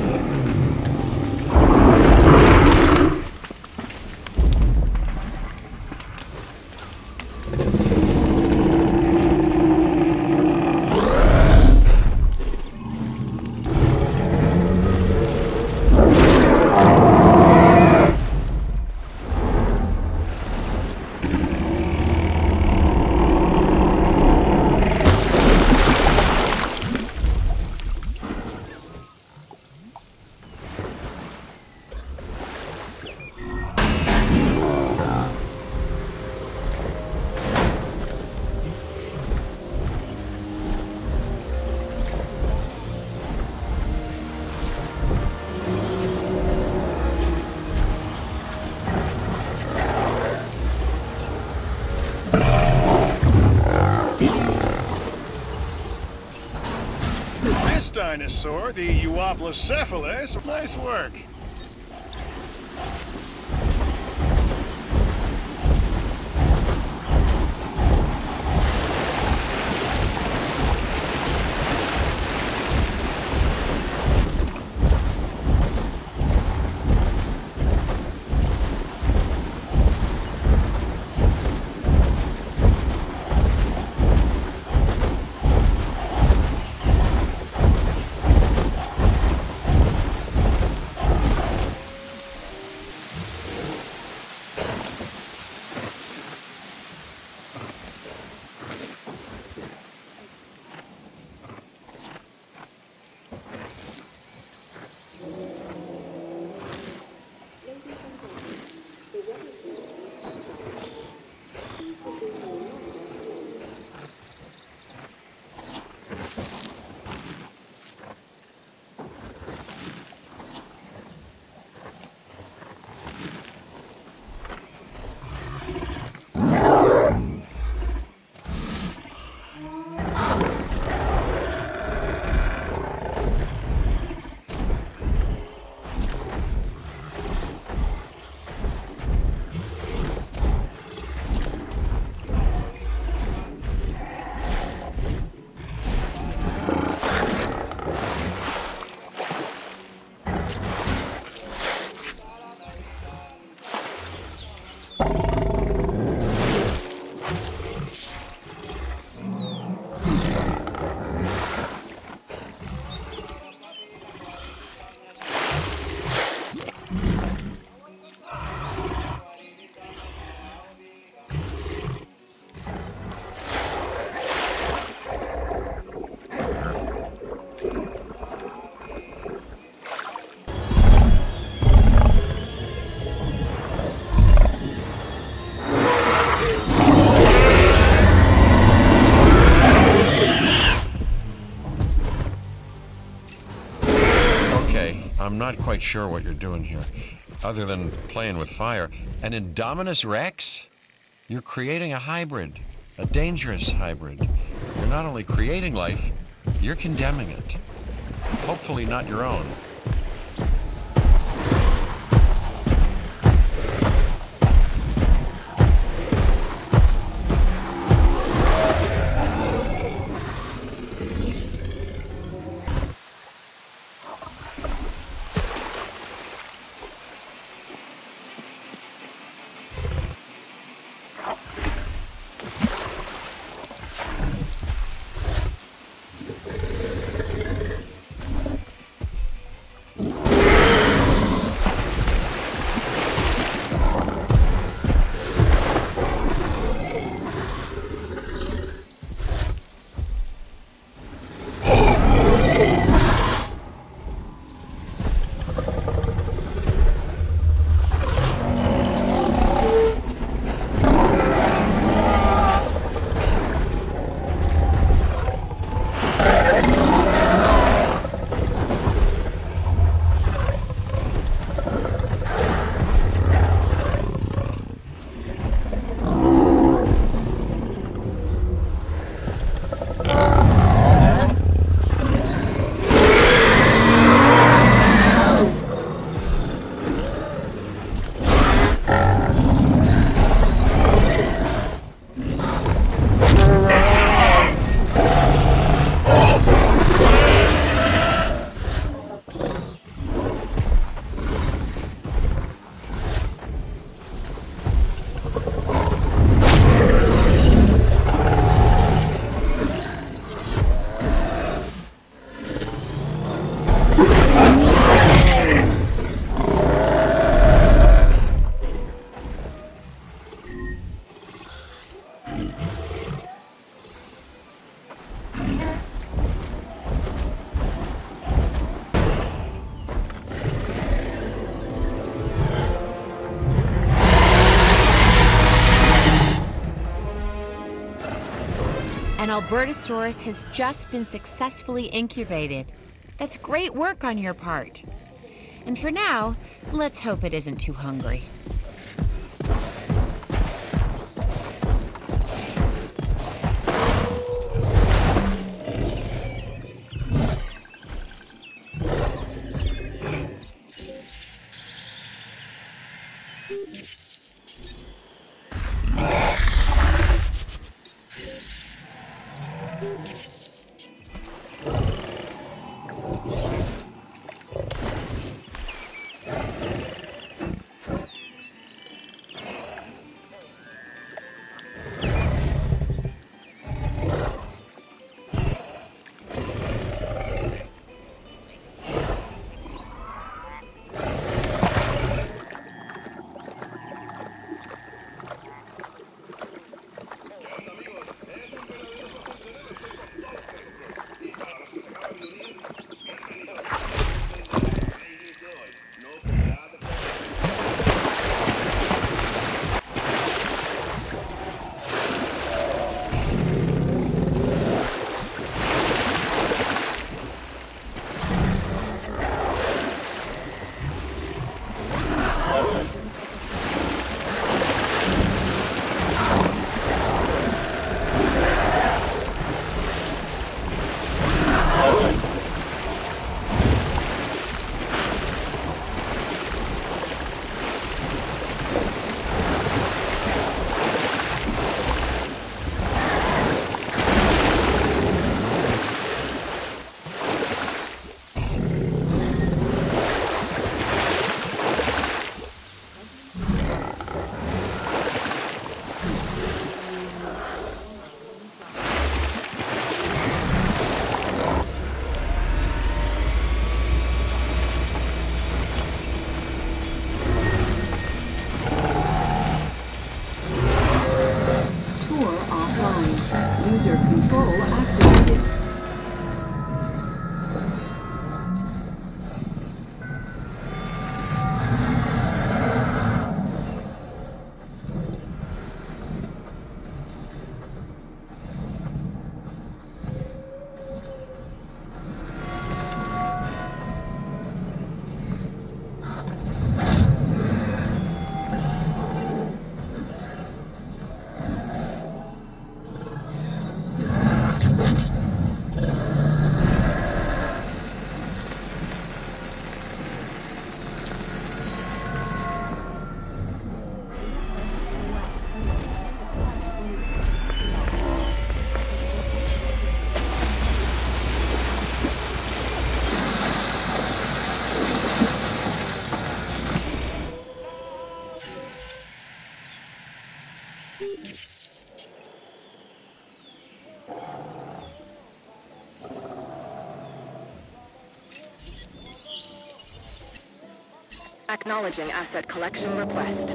This dinosaur, the Euoplocephalus, nice work. Not quite sure what you're doing here, other than playing with fire. An Indominus Rex? You're creating a hybrid, a dangerous hybrid. You're not only creating life, you're condemning it. Hopefully, not your own. Albertosaurus has just been successfully incubated. That's great work on your part. And for now, let's hope it isn't too hungry. Acknowledging asset collection request.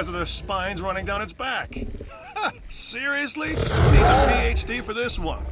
Because of the spines running down its back. Seriously? Needs a PhD for this one?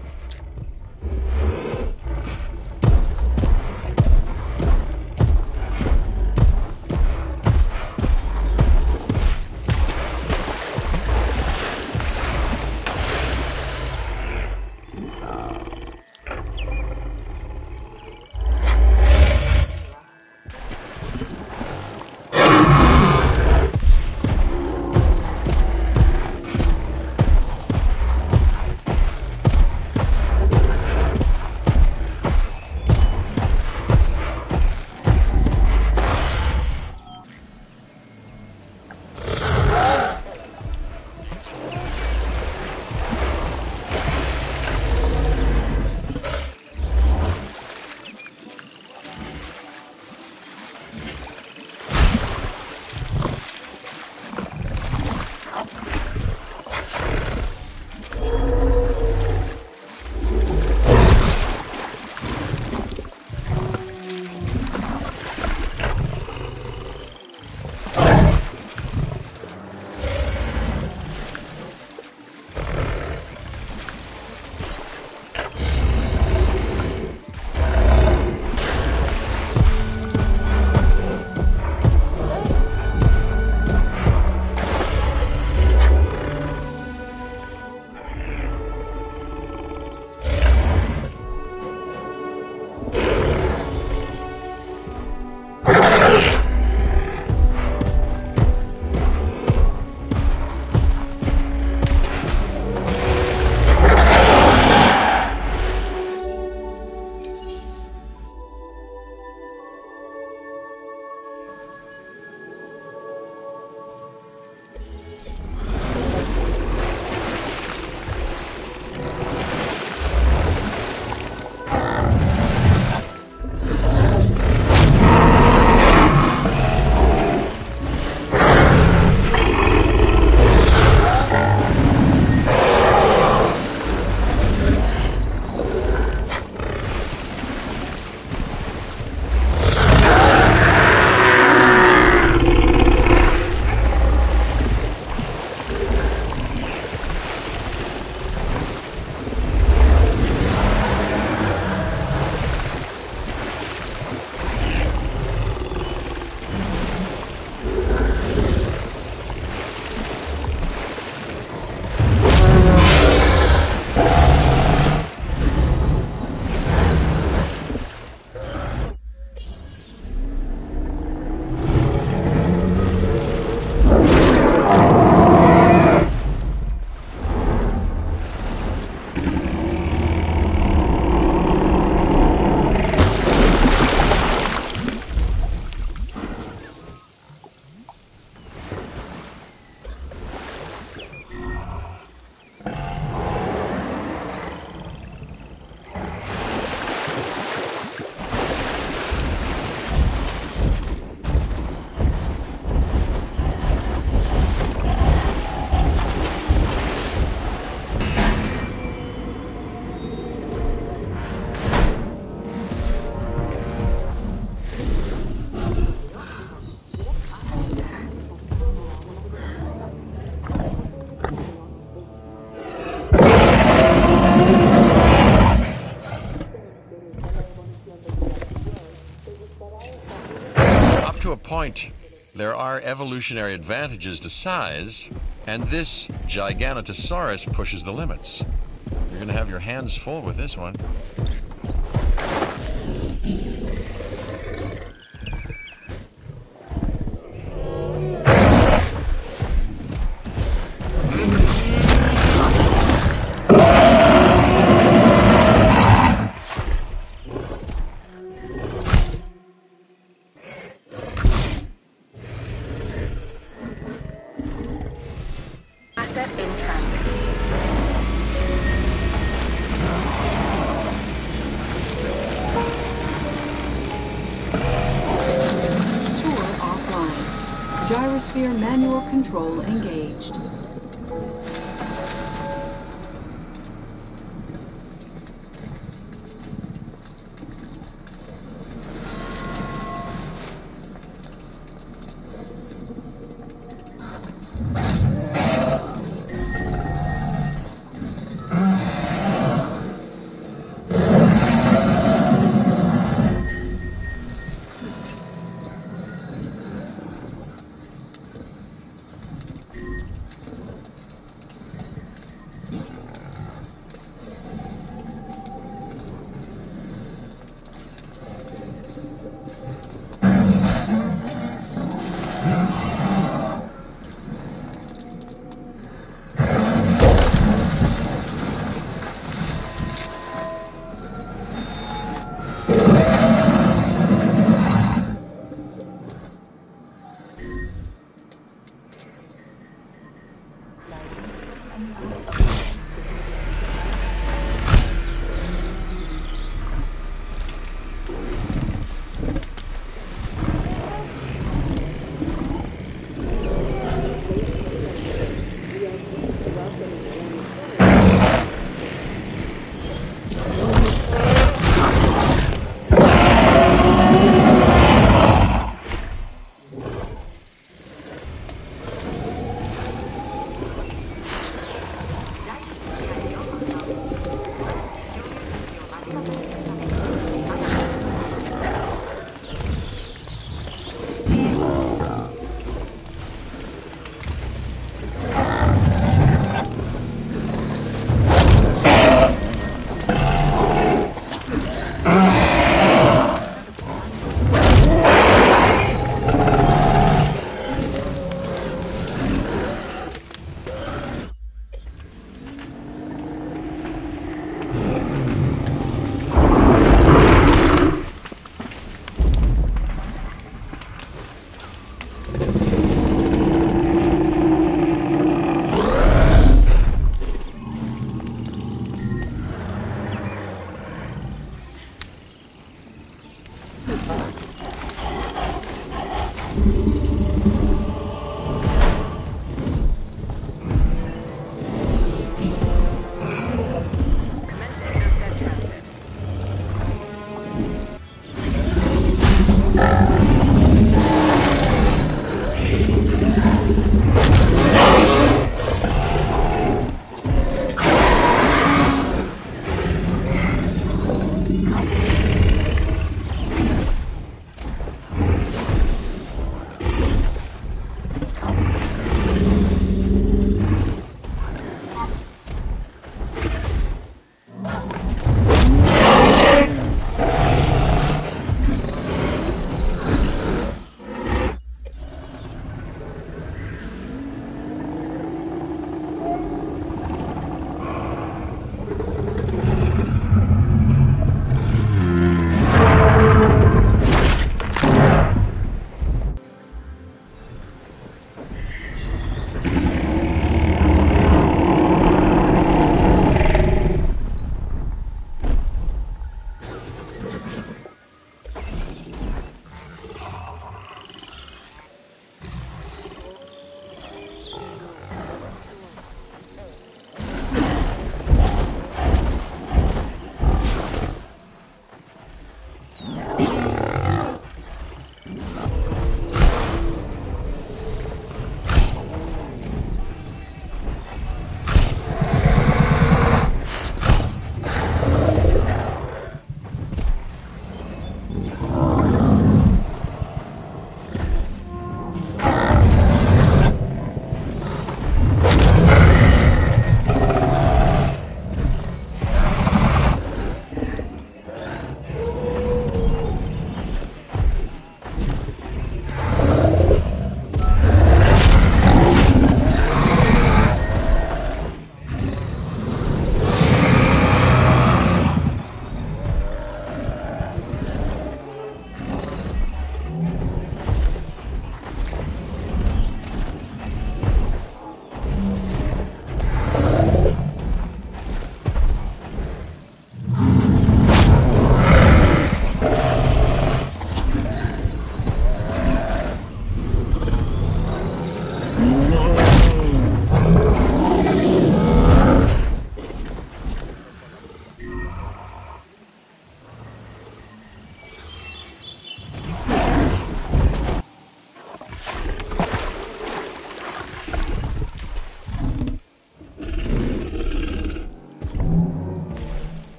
Point, there are evolutionary advantages to size, and this Giganotosaurus pushes the limits. You're gonna have your hands full with this one.